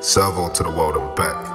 Salvo to the world and back.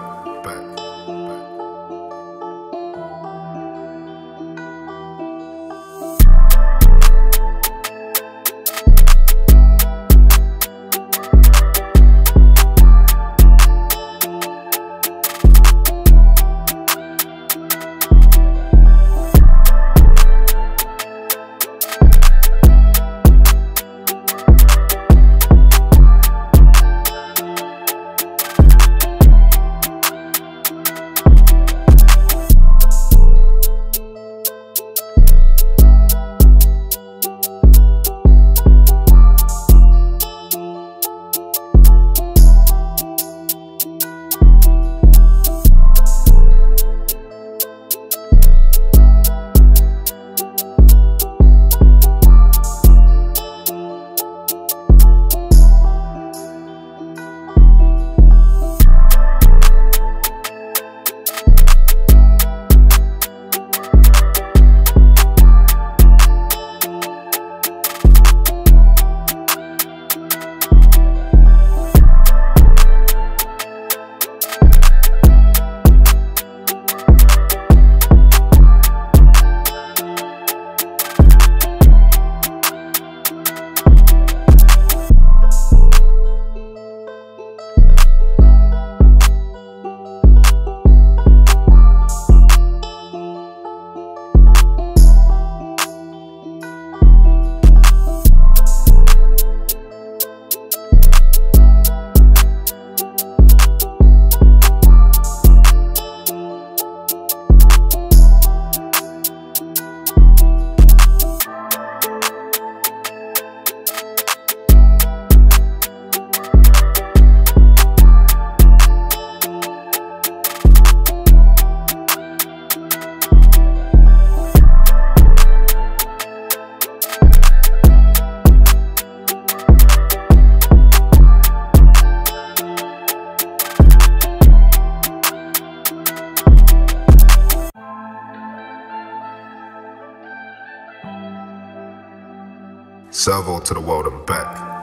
Salvo to the world and back.